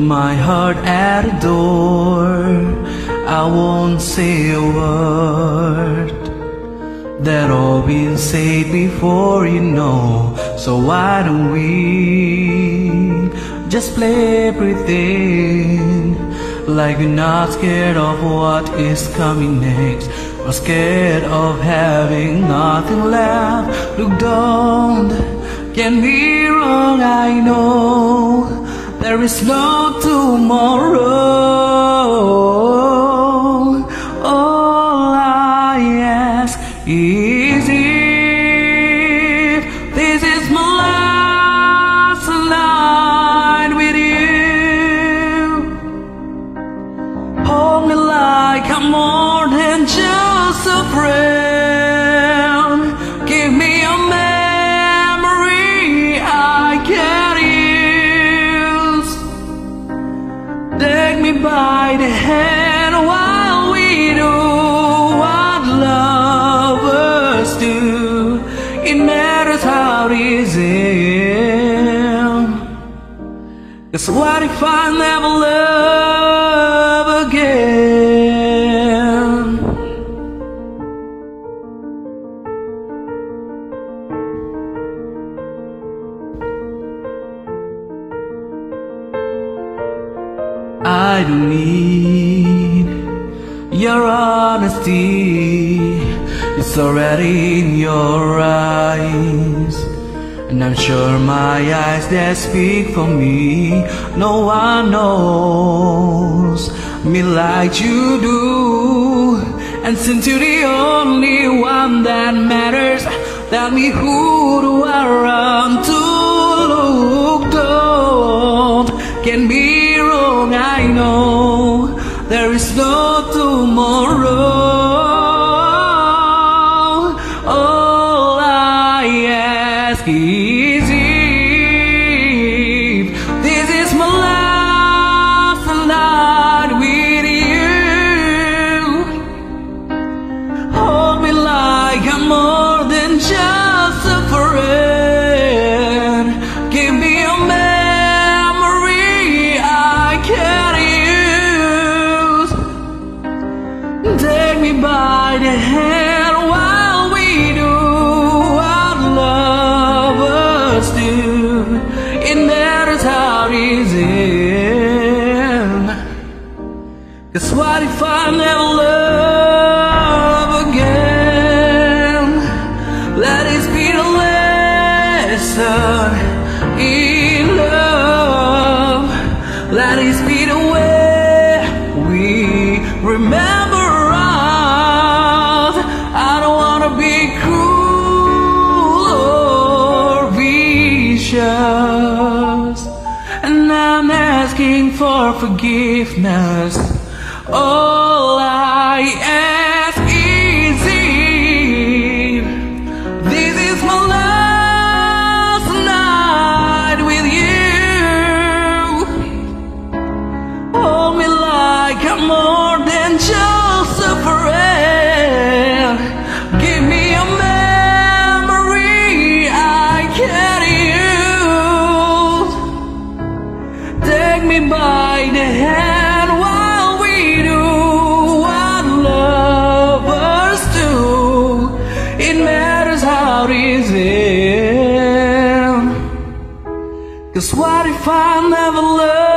my heart at the door. I won't say a word. That all been said before, you know. So why don't we just play everything like we're not scared of what is coming next? Or scared of having nothing left. Look, don't get me wrong, I know there is no tomorrow. All I ask is me by the hand while we do what lovers do. It matters how it is. Cause what if I never love I don't need your honesty. It's already in your eyes. And I'm sure my eyes that speak for me. No one knows me like you do. And since you're the only one that matters, tell me who do I run to there is no Cause what if I never love again? Let it be the lesson in love. Let it be the way we remember us. I don't wanna be cruel or vicious. And I'm asking for forgiveness. All I ask Cause what if I never love